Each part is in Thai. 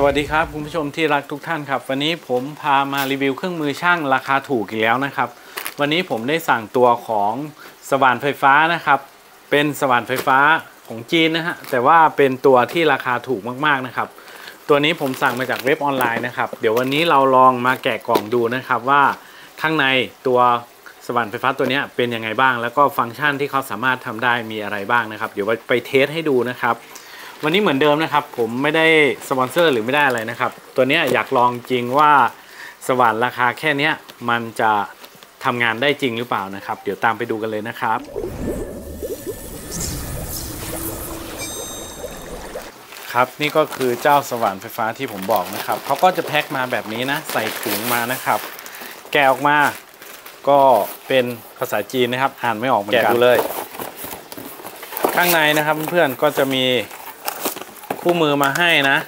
สวัสดีครับคุณผู้ชมที่รักทุกท่านครับ วันนี้ผมพามารีวิวเครื่องมือช่างราคาถูกอีกแล้วนะครับ วันนี้ผมได้สั่งตัวของสว่านไฟฟ้านะครับ เป็นสว่านไฟฟ้าของจีนนะฮะแต่ว่าเป็นตัวที่ราคาถูกมากๆนะครับ ตัวนี้ผมสั่งมาจากเว็บออนไลน์นะครับ เดี๋ยววันนี้เราลองมาแกะกล่องดูนะครับว่าข้างในตัวสว่านไฟฟ้าตัวนี้เป็นยังไงบ้าง แล้วก็ฟังก์ชันที่เขาสามารถทำได้มีอะไรบ้างนะครับ เดี๋ยวไปเทสให้ดูนะครับ วันนี้เหมือนเดิมนะครับ ผมไม่ได้สปอนเซอร์หรือไม่ได้อะไรนะครับ ตัวนี้อยากลองจริงว่าสว่านราคาแค่นี้มันจะทำงานได้จริงหรือเปล่านะครับ เดี๋ยวตามไปดูกันเลยนะครับ ครับนี่ก็คือเจ้าสว่านไฟฟ้าที่ผมบอกนะครับเขาก็จะแพ็คมาแบบนี้นะ ใส่ถุงมานะครับ แกะออกมาก็เป็นภาษาจีนนะครับ อ่านไม่ออกเหมือนกันแกะดูเลย ข้างในนะครับเพื่อนๆก็จะมี คู่มือมาให้นะ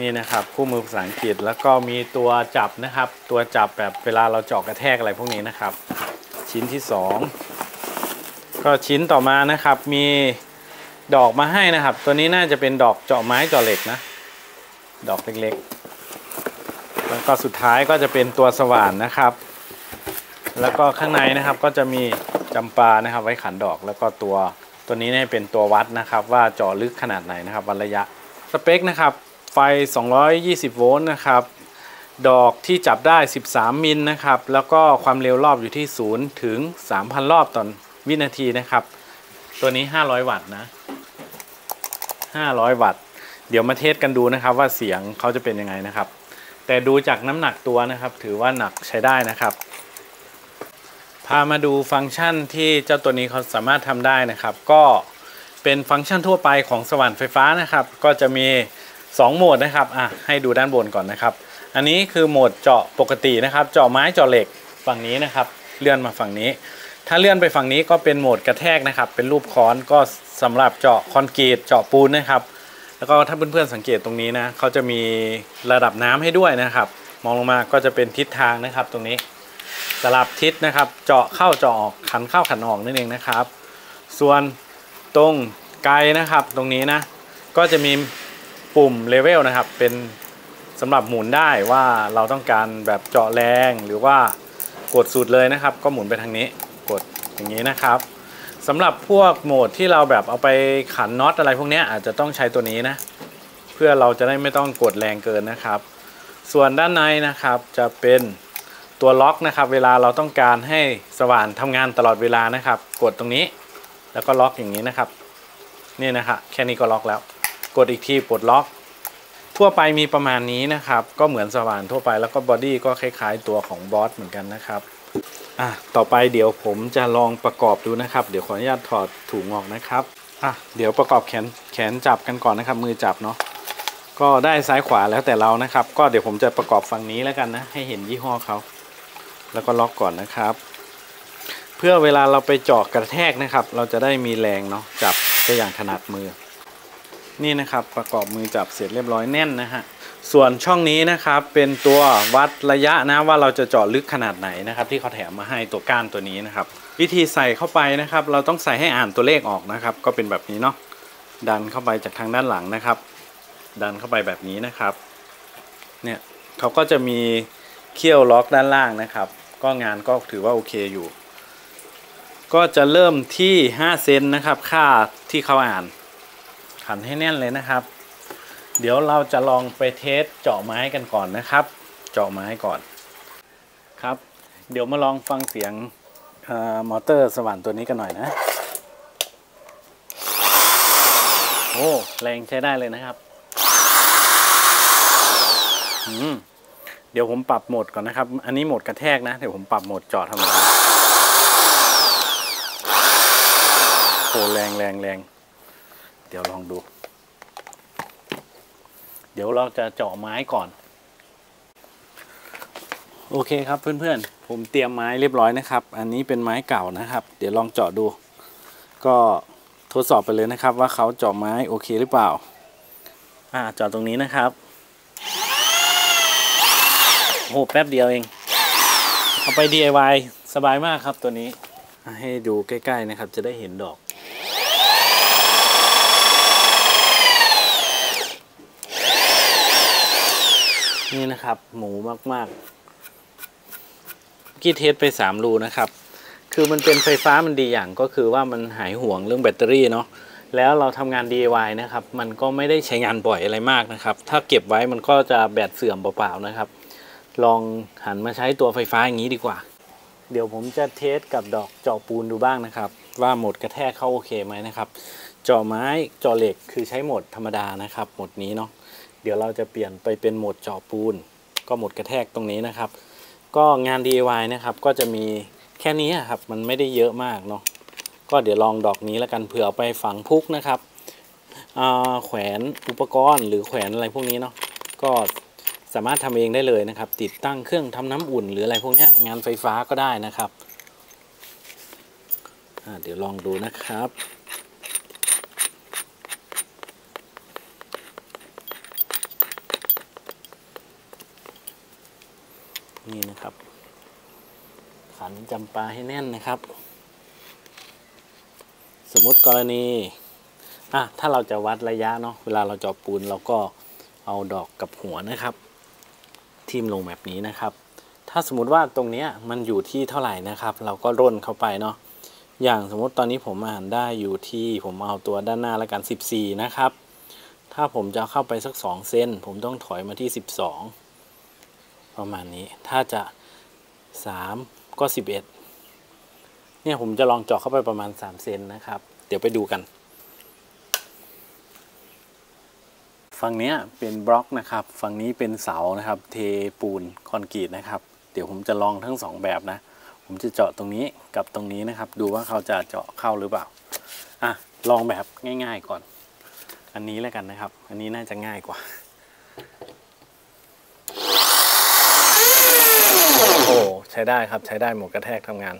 นี่นะครับคู่มือภาษาอังกฤษแล้วก็มีตัวจับนะครับ ตัวจับแบบเวลาเราเจาะกระแทกอะไรพวกนี้นะครับ ชิ้นที่สองก็ชิ้นต่อมานะครับมีดอกมาให้นะครับ ตัวนี้น่าจะเป็นดอกเจาะไม้เจาะเหล็กนะ ดอกเล็กๆ แล้วก็สุดท้ายก็จะเป็นตัวสว่านนะครับ แล้วก็ข้างในนะครับก็จะมีจำปานะครับไว้ขันดอกแล้วก็ตัว ตัวนี้เนี่ยเป็นตัววัดนะครับว่าเจาะลึกขนาดไหนนะครับวัดระยะสเปคนะครับไฟ 220 โวลต์นะครับดอกที่จับได้ 13 มิลนะครับ แล้วก็ความเร็วรอบอยู่ที่ 0 ถึง 3,000 รอบต่อวินาทีนะครับ ตัวนี้ 500 วัตต์นะ 500 วัตต์ เดี๋ยวมาเทสกันดูนะครับว่าเสียงเขาจะเป็นยังไงนะครับ แต่ดูจากน้ำหนักตัวนะครับ ถือว่าหนักใช้ได้นะครับามาดูฟังก์ชันที่เจ้าตัวนี้เขาสามารถทำได้นะครับ ก็เป็นฟังก์ชันทั่วไปของสว่านไฟฟ้านะครับ ก็จะมี 2 โหมดนะครับอะให้ดูด้านบนก่อนนะครับ อันนี้คือโหมดเจาะปกตินะครับ เจาะไม้เจาะเหล็กฝั่งนี้นะครับ เลื่อนมาฝั่งนี้ ถ้าเลื่อนไปฝั่งนี้ก็เป็นโหมดกระแทกนะครับ เป็นรูปค้อนก็สำหรับเจาะคอนกรีตเจาะปูนนะครับ แล้วก็ถ้าเพื่อนๆสังเกตตรงนี้นะเขาจะมีระดับน้ำให้ด้วยนะครับ มองลงมาก็จะเป็นทิศทางนะครับตรงนี้ สลับทิศนะครับ เจาะเข้าเจาะออกขันเข้าขันออกนั่นเองนะครับ ส่วนตรงไกลนะครับตรงนี้นะ ก็จะมีปุ่มเลเวลนะครับ เป็นสำหรับหมุนได้ว่าเราต้องการแบบเจาะแรงหรือว่ากดสุดเลยนะครับ ก็หมุนไปทางนี้กดอย่างนี้นะครับสำหรับพวกโหมดที่เราแบบเอาไปขันน็อตอะไรพวกนี้อาจจะต้องใช้ตัวนี้นะ เพื่อเราจะได้ไม่ต้องกดแรงเกินนะครับ ส่วนด้านในนะครับจะเป็น ตัวล็อกนะครับ เวลาเราต้องการให้สว่านทำงานตลอดเวลานะครับ กดตรงนี้ แล้วก็ล็อกอย่างนี้นะครับ นี่นะครับแค่นี้ก็ล็อกแล้ว กดอีกทีปลดล็อก ทั่วไปมีประมาณนี้นะครับ ก็เหมือนสว่านทั่วไปแล้วก็ body ก็คล้ายๆตัวของ Bosch เหมือนกันนะครับอะต่อไปเดี๋ยวผมจะลองประกอบดูนะครับ เดี๋ยวขออนุญาตถอดถุงออกนะครับอะเดี๋ยวประกอบแขนแขนจับกันก่อนนะครับ มือจับเนาะก็ได้ซ้ายขวาแล้วแต่เรานะครับ ก็เดี๋ยวผมจะประกอบฝั่งนี้แล้วกันนะ ให้เห็นยี่ห้อเขา แล้วก็ล็อกก่อนนะครับ เพื่อเวลาเราไปเจาะกระแทกนะครับ เราจะได้มีแรงเนาะจับได้อย่างถนัดมือ นี่นะครับประกอบมือจับเสร็จเรียบร้อยแน่นนะฮะส่วนช่องนี้นะครับเป็นตัววัดระยะนะว่าเราจะเจาะลึกขนาดไหนนะครับ ที่เขาแถมมาให้ตัวก้านตัวนี้นะครับ วิธีใส่เข้าไปนะครับ เราต้องใส่ให้อ่านตัวเลขออกนะครับ ก็เป็นแบบนี้เนาะดันเข้าไปจากทางด้านหลังนะครับ ดันเข้าไปแบบนี้นะครับ เนี่ยเขาก็จะมีเขี้ยวล็อกด้านล่างนะครับ ก็งานก็ถือว่าโอเคอยู่ ก็จะเริ่มที่ 5 เซนนะครับ ค่าที่เขาอ่านขันให้แน่นเลยนะครับ เดี๋ยวเราจะลองไปเทสเจาะไม้กันก่อนนะครับ เจาะไม้ก่อนครับ เดี๋ยวมาลองฟังเสียงออมอเตอร์สว่านตัวนี้กันหน่อยนะโอ้แรงใช้ได้เลยนะครับ อืม เดี๋ยวผมปรับโหมดก่อนนะครับ อันนี้โหมดกระแทกนะ เดี๋ยวผมปรับโหมดเจาะธรรมดาโอ้แรงแรงแรง เดี๋ยวลองดู เดี๋ยวเราจะเจาะไม้ก่อน โอเคครับเพื่อนๆ ผมเตรียมไม้เรียบร้อยนะครับ อันนี้เป็นไม้เก่านะครับ เดี๋ยวลองเจาะดู ก็ทดสอบไปเลยนะครับ ว่าเขาเจาะไม้โอเคหรือเปล่า อ่าเจาะตรงนี้นะครับ โอ้โหแป๊บเดียวเอง เอาไป DIY สบายมากครับตัวนี้ ให้ดูใกล้ๆนะครับจะได้เห็นดอก นี่นะครับหมูมากๆ กี้เทสไปสามรูนะครับ คือมันเป็นไฟฟ้ามันดีอย่างก็คือว่ามันหายห่วงเรื่องแบตเตอรี่เนาะแล้วเราทำงาน DIY นะครับ มันก็ไม่ได้ใช้งานบ่อยอะไรมากนะครับ ถ้าเก็บไว้มันก็จะแบตเสื่อมเปล่าๆนะครับ ลองหันมาใช้ตัวไฟฟ้าอย่างนี้ดีกว่า เดี๋ยวผมจะเทสกับดอกเจาะปูนดูบ้างนะครับ ว่าโหมดกระแทกเข้าโอเคไหมนะครับเจาะไม้เจาะเหล็กคือใช้โหมดธรรมดานะครับโหมดนี้เนาะเดี๋ยวเราจะเปลี่ยนไปเป็นโหมดเจาะปูน ก็โหมดกระแทกตรงนี้นะครับ ก็งาน DIY นะครับก็จะมีแค่นี้ครับมันไม่ได้เยอะมากเนาะก็เดี๋ยวลองดอกนี้แล้วกันเผื่อไปฝังพุกนะครับแขวนอุปกรณ์หรือแขวนอะไรพวกนี้เนาะก็ สามารถทำเองได้เลยนะครับ ติดตั้งเครื่องทำน้ำอุ่น หรืออะไรพวกนี้งานไฟฟ้าก็ได้นะครับเดี๋ยวลองดูนะครับนี่นะครับขันจำปาให้แน่นนะครับ สมมติกรณีอะถ้าเราจะวัดระยะเนาะเวลาเราจาะปูนเราก็เอาดอกกับหัวนะครับ ทิ่มลงแบบนี้นะครับ ถ้าสมมติว่าตรงนี้มันอยู่ที่เท่าไหร่นะครับ เราก็ร่นเข้าไปเนาะอย่างสมมติตอนนี้ผมอ่านได้อยู่ที่ผมเอาตัวด้านหน้าแล้วกัน 14 นะครับ ถ้าผมจะเข้าไปสัก 2 เซนผมต้องถอยมาที่ 12 ประมาณนี้ถ้าจะ 3 ก็ 11 เนี่ยผมจะลองเจาะเข้าไปประมาณ 3 เซนนะครับ เดี๋ยวไปดูกัน ฝั่งนี้เป็นบล็อกนะครับฝั่งนี้เป็นเสานะครับ เทปูนคอนกรีตนะครับ เดี๋ยวผมจะลองทั้งสองแบบนะ ผมจะเจาะตรงนี้กับตรงนี้นะครับ ดูว่าเขาจะเจาะเข้าหรือเปล่าอะลองแบบง่าย ๆก่อน อันนี้แล้วกันนะครับ อันนี้น่าจะง่ายกว่าโอ้ใช้ได้ครับใช้ได้หมวกกระแทกทำงาน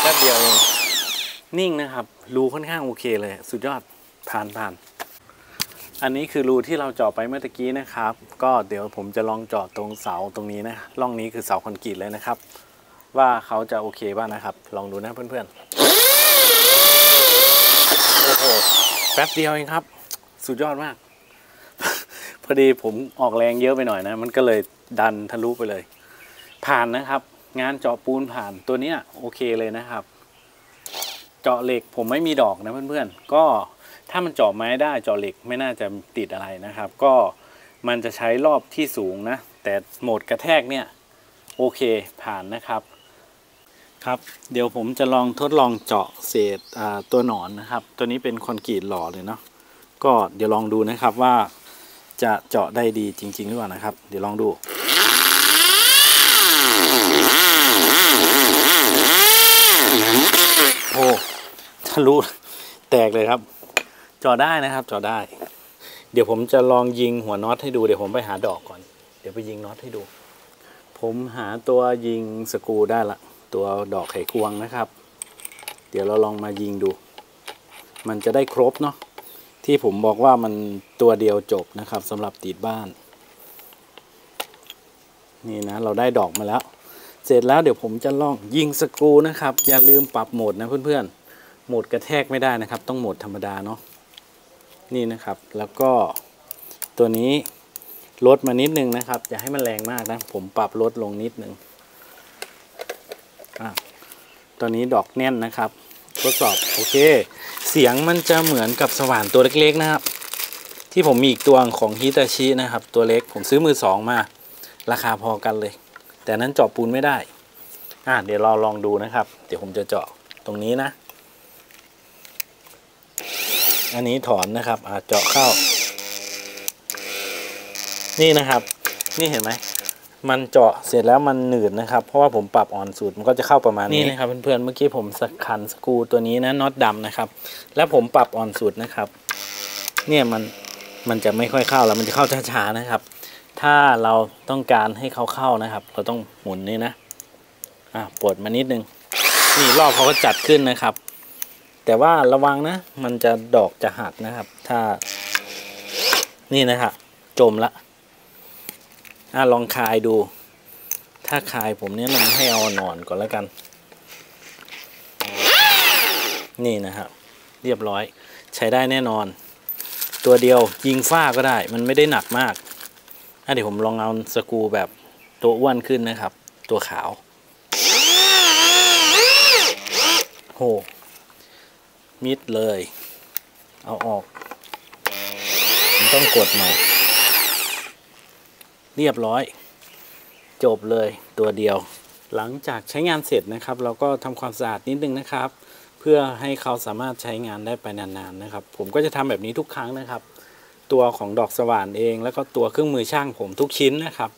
แป๊บเดียวเอง นิ่งนะครับ รูค่อนข้างโอเคเลย สุดยอดผ่านผ่าน อันนี้คือรูที่เราเจาะไปเมื่อกี้นะครับ ก็เดี๋ยวผมจะลองเจาะตรงเสาตรงนี้นะร่องนี้คือเสาคอนกรีตเลยนะครับ ว่าเขาจะโอเคบ้างนะครับ ลองดูนะเพื่อนๆโอ้โหแป๊บเดียวเองครับ สุดยอดมาก พอดีผมออกแรงเยอะไปหน่อยนะ มันก็เลยดันทะลุไปเลย ผ่านนะครับ งานเจาะปูนผ่านตัวเนี้ยโอเคเลยนะครับ เจาะเหล็กผมไม่มีดอกนะเพื่อนๆ ก็ถ้ามันเจาะไม้ได้เจาะเหล็กไม่น่าจะติดอะไรนะครับ ก็มันจะใช้รอบที่สูงนะ แต่โหมดกระแทกเนี่ย โอเคผ่านนะครับ ครับเดี๋ยวผมจะลองทดลองเจาะเศษตัวหนอนนะครับ ตัวนี้เป็นคอนกรีตหล่อเลยเนาะก็เดี๋ยวลองดูนะครับว่าจะเจาะได้ดีจริง ๆ หรือเปล่านะครับ เดี๋ยวลองดูโอ้ ลุแตกเลยครับจาะได้นะครับจาะได้ เดี๋ยวผมจะลองยิงหัวน็อตให้ดู เดี๋ยวผมไปหาดอกก่อน เดี๋ยวไปยิงน็อตให้ดู ผมหาตัวยิงสกูได้ละ ตัวดอกไขควงนะครับ เดี๋ยวเราลองมายิงดู มันจะได้ครบเนาะ ที่ผมบอกว่ามันตัวเดียวจบนะครับสำหรับติดบ้าน นี่นะ เราได้ดอกมาแล้ว เสร็จแล้วเดี๋ยวผมจะลองยิงสกูนะครับ อย่าลืมปรับโหมดนะเพื่อนๆ โหมดกระแทกไม่ได้นะครับ ต้องโหมดธรรมดาเนาะนี่นะครับ แล้วก็ตัวนี้ลดมานิดนึงนะครับ อย่าให้มันแรงมากนะ ผมปรับลดลงนิดนึงอะตอนนี้ดอกแน่นนะครับ ทดสอบโอเค เสียงมันจะเหมือนกับสว่านตัวเล็กๆนะครับ ที่ผมมีอีกตัวของฮิตาชินะครับ ตัวเล็กผมซื้อมือสองมา ราคาพอกันเลย แต่นั้นเจาะปูนไม่ได้อะเดี๋ยวเราลองดูนะครับ เดี๋ยวผมจะเจาะตรงนี้นะ อันนี้ถอนนะครับเจาะเข้า นี่นะครับ นี่เห็นไหมมันเจาะเสร็จแล้วมันหนืดนะครับ เพราะว่าผมปรับอ่อนสุดมันก็จะเข้าประมาณนี้นี่นะครับเพื่อนๆเมื่อกี้ผมสักขันสกูตัวนี้นะน็อตดำนะครับ แล้วผมปรับอ่อนสุดนะครับ เนี่ยมันมันจะไม่ค่อยเข้าแล้วมันจะเข้าช้าๆนะครับ ถ้าเราต้องการให้เขาเข้านะครับ เราต้องหมุนนี่นะอะปลดมานิดนึงนี่รอบเขาก็จัดขึ้นนะครับ แต่ว่าระวังนะ มันจะดอกจะหักนะครับ ถ้า นี่นะครับจมละอะลองคายดู ถ้าคายผมแนะนำให้เอาหนอนก่อนแล้วกัน นี่นะครับ เรียบร้อย ใช้ได้แน่นอน ตัวเดียวยิงฝ้าก็ได้ มันไม่ได้หนักมากอะเดี๋ยวผมลองเอาสกูแบบตัวอ้วนขึ้นนะครับ ตัวขาวโห มิดเลย เอาออก มันต้องกดใหน่เรียบร้อย จบเลยตัวเดียว หลังจากใช้งานเสร็จนะครับ เราก็ทำความสะอาดนิดนึงนะครับ เพื่อให้เขาสามารถใช้งานได้ไปนานๆนะครับ ผมก็จะทำแบบนี้ทุกครั้งนะครับ ตัวของดอกสว่านเอง แล้วก็ตัวเครื่องมือช่างผมทุกชิ้นนะครับ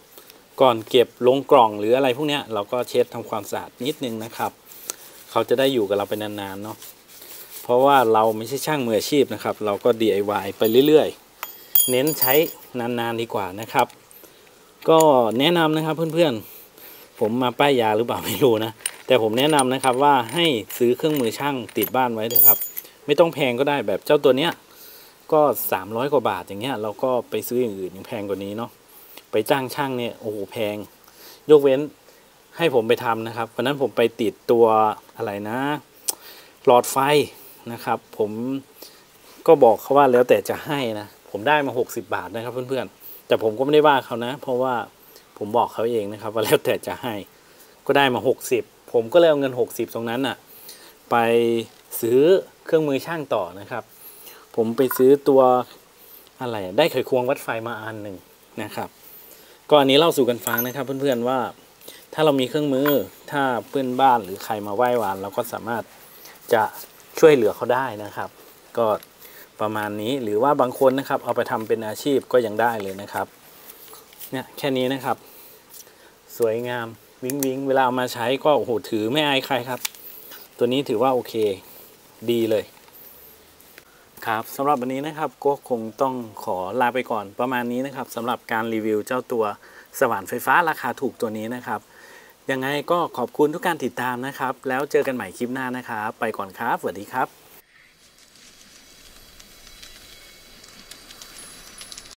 ก่อนเก็บลงกล่องหรืออะไรพวกนี้เราก็เช็ดทำความสะอาดนิดนึงนะครับ เขาจะได้อยู่กับเราไปนานๆเนาะ เพราะว่าเราไม่ใช่ช่างมืออาชีพนะครับ เราก็ DIY ไปเรื่อยๆ เน้นใช้นานๆดีกว่านะครับ ก็แนะนำนะครับเพื่อนๆ ผมมาป้ายยาหรือเปล่าไม่รู้นะ แต่ผมแนะนำนะครับว่าให้ซื้อเครื่องมือช่างติดบ้านไว้เถอะครับ ไม่ต้องแพงก็ได้แบบเจ้าตัวเนี้ยก็ 300 กว่าบาทอย่างเงี้ยเราก็ไปซื้ออย่างอื่นยังแพงกว่านี้เนาะไปจ้างช่างเนี่ยโอ้โหแพง ยกเว้นให้ผมไปทำนะครับวันนั้นผมไปติดตัวอะไรนะ หลอดไฟ นะครับ ผมก็บอกเขาว่าแล้วแต่จะให้นะผมได้มา 60 บาทนะครับเพื่อนๆแต่ผมก็ไม่ได้ว่าเขานะ เพราะว่าผมบอกเขาเองนะครับ ว่าแล้วแต่จะให้ก็ได้มา 60 ผมก็เลยเอาเงิน 60 ตรงนั้นน่ะ ไปซื้อเครื่องมือช่างต่อนะครับ ผมไปซื้อตัวอะไรได้ไขควงวัดไฟมาอันหนึ่งนะครับก็อันนี้เล่าสู่กันฟังนะครับ เพื่อนๆว่าถ้าเรามีเครื่องมือถ้าเพื่อนบ้านหรือใครมาไหว้วานเราก็สามารถจะ ช่วยเหลือเขาได้นะครับ ก็ประมาณนี้หรือว่าบางคนนะครับเอาไปทำเป็นอาชีพก็ยังได้เลยนะครับเนี่ยแค่นี้นะครับ สวยงามวิงวิงเวลาเอามาใช้ก็โอ้โหถือไม่อายใครครับ ตัวนี้ถือว่าโอเคดีเลย ครับสำหรับวันนี้นะครับก็คงต้องขอลาไปก่อนประมาณนี้นะครับสำหรับการรีวิวเจ้าตัวสว่านไฟฟ้าราคาถูกตัวนี้นะครับ ยังไงก็ขอบคุณทุกการติดตามนะครับ แล้วเจอกันใหม่คลิปหน้านะครับ ไปก่อนครับ สวัสดีครับ